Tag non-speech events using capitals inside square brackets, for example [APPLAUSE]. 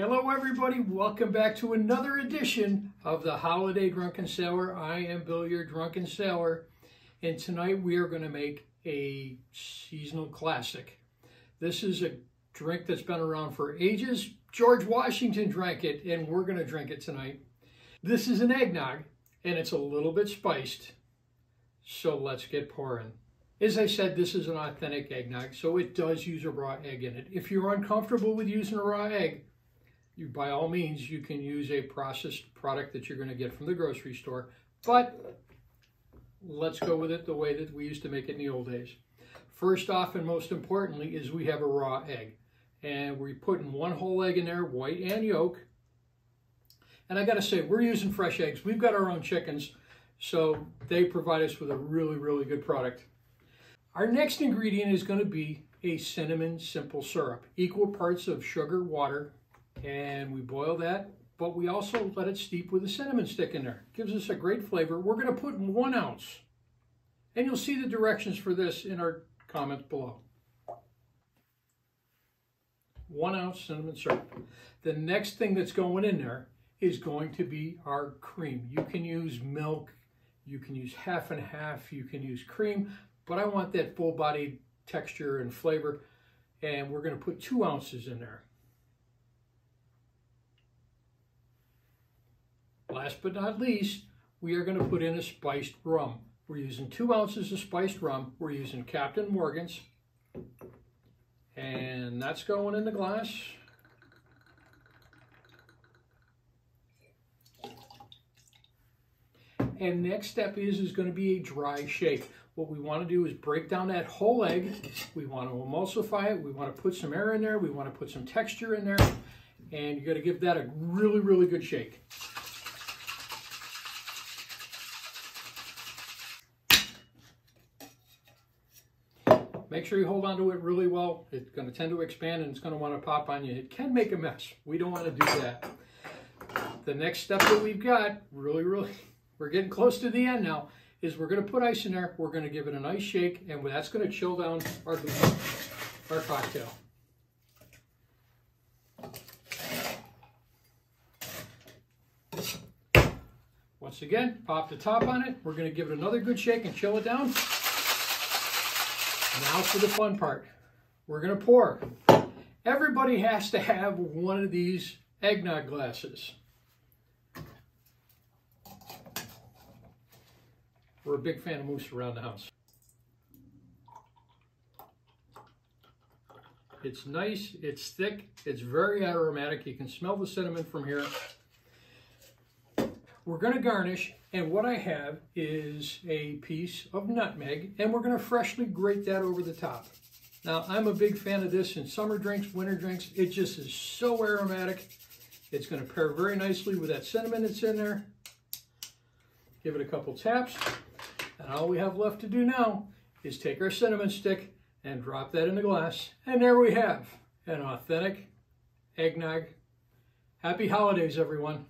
Hello, everybody. Welcome back to another edition of the Holiday Drunken Sailor. I am Bill, your Drunken Sailor, and tonight we are going to make a seasonal classic. This is a drink that's been around for ages. George Washington drank it, and we're going to drink it tonight. This is an eggnog, and it's a little bit spiced. So let's get pouring. As I said, this is an authentic eggnog, so it does use a raw egg in it. If you're uncomfortable with using a raw egg, you, by all means, you can use a processed product that you're going to get from the grocery store. But let's go with it the way that we used to make it in the old days. First off, and most importantly, is we have a raw egg. And we're putting one whole egg in there, white and yolk. And I got to say, we're using fresh eggs. We've got our own chickens, so they provide us with a really, really good product. Our next ingredient is going to be a cinnamon simple syrup. Equal parts of sugar, water, and we boil that, but we also let it steep with a cinnamon stick in there. Gives us a great flavor. We're going to put one ounce, and you'll see the directions for this in our comments below. One ounce cinnamon syrup. The next thing that's going in there is going to be our cream. You can use milk, you can use half and half, you can use cream, but I want that full-bodied texture and flavor, and we're going to put two ounces in there. Last but not least, we are going to put in a spiced rum. We're using two ounces of spiced rum. We're using Captain Morgan's. And that's going in the glass. And next step is, is going to be a dry shake. What we want to do is break down that whole egg. We want to emulsify it. We want to put some air in there. We want to put some texture in there. And you got to give that a really, really good shake. Make sure you hold on to it really well. It's going to tend to expand and it's going to want to pop on you. It can make a mess. We don't want to do that. The next step that we've got, really, really, [LAUGHS] we're getting close to the end now, is we're going to put ice in there. We're going to give it a nice shake, and that's going to chill down our, our cocktail. Once again, pop the top on it. We're going to give it another good shake and chill it down. Now for the fun part. We're going to pour. Everybody has to have one of these eggnog glasses. We're a big fan of moose around the house. It's nice, it's thick, it's very aromatic. You can smell the cinnamon from here. We're going to garnish, and what I have is a piece of nutmeg, and we're going to freshly grate that over the top. Now, I'm a big fan of this in summer drinks, winter drinks. It just is so aromatic. It's going to pair very nicely with that cinnamon that's in there. Give it a couple taps. And all we have left to do now is take our cinnamon stick and drop that in the glass. And there we have an authentic eggnog. Happy holidays, everyone.